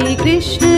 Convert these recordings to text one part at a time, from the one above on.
Krishna.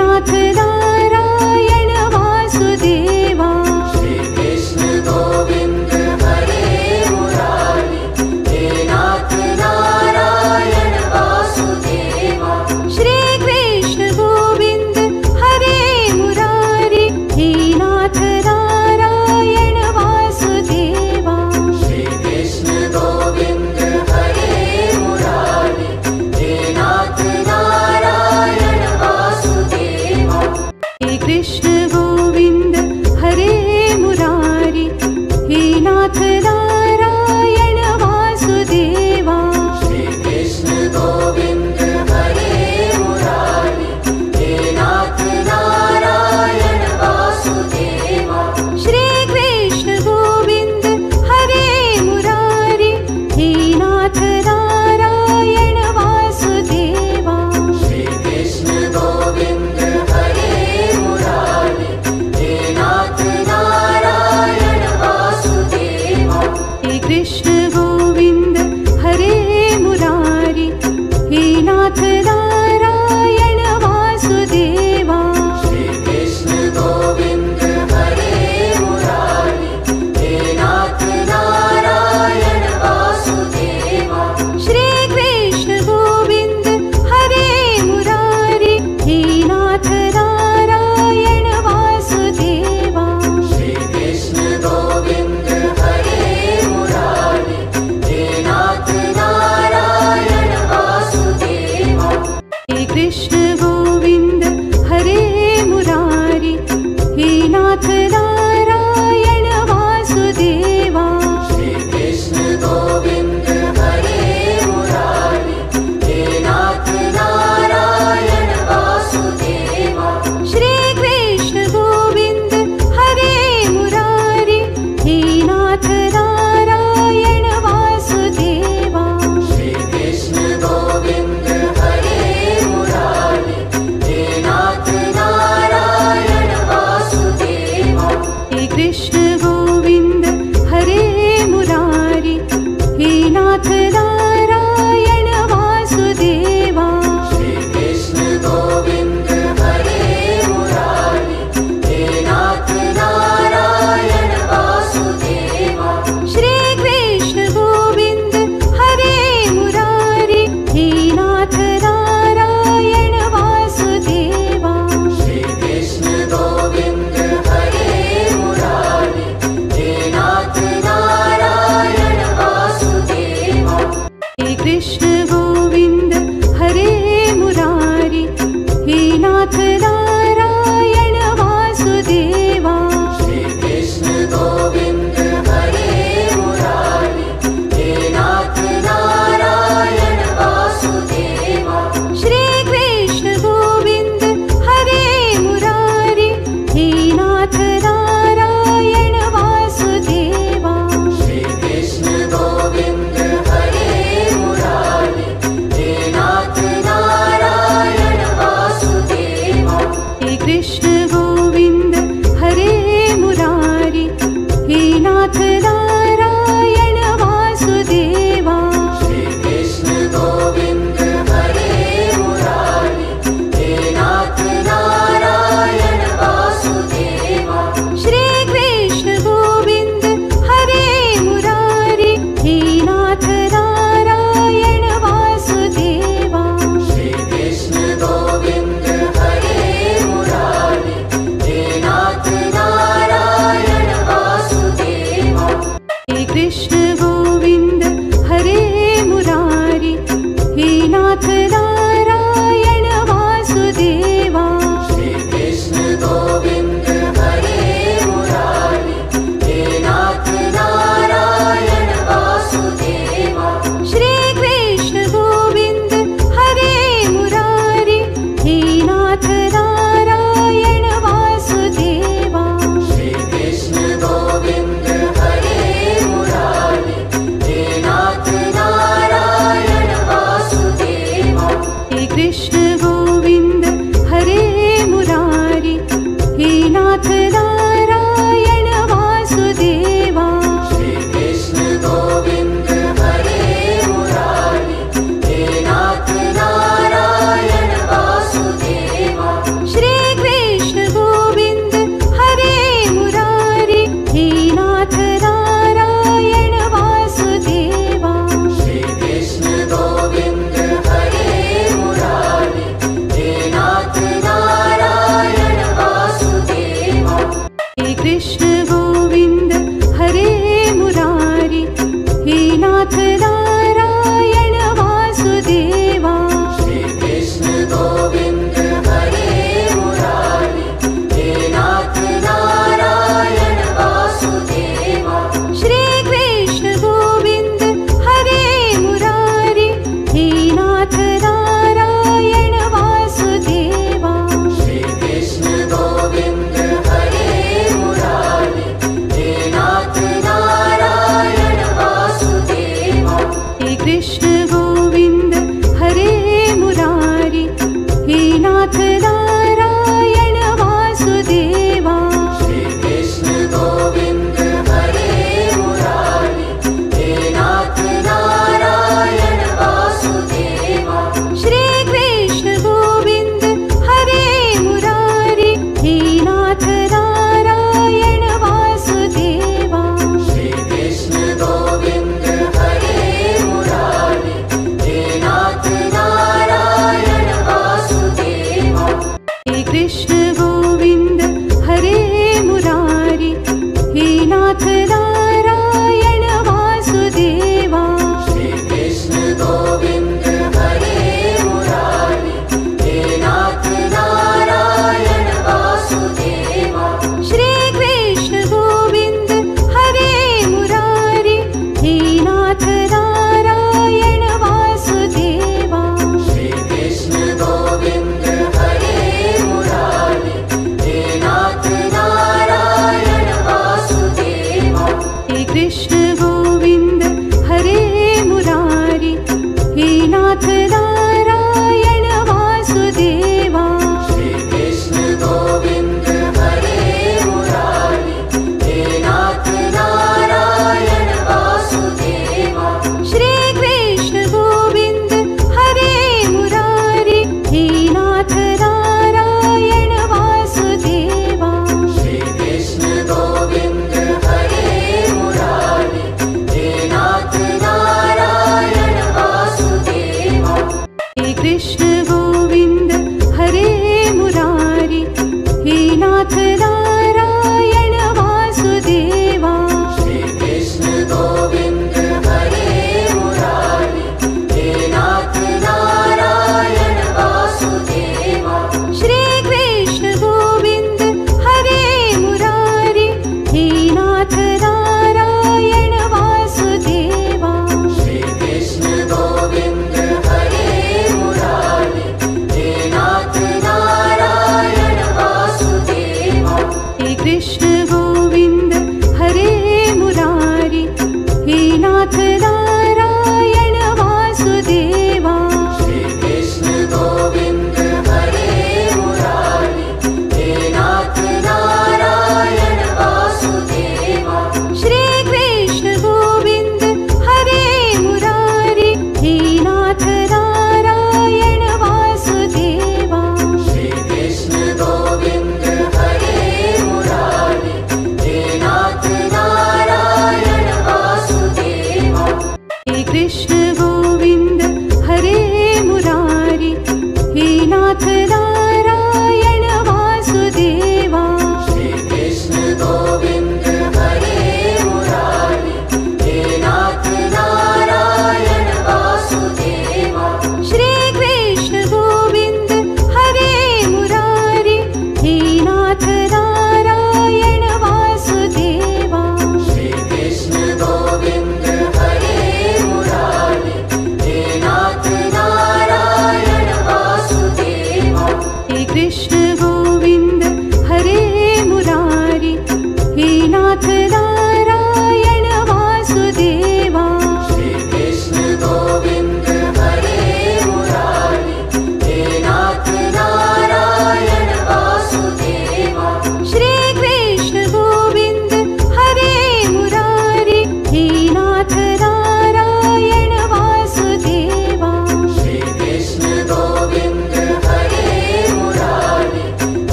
Hey Krishna.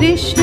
Krishna.